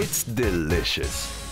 It's delicious.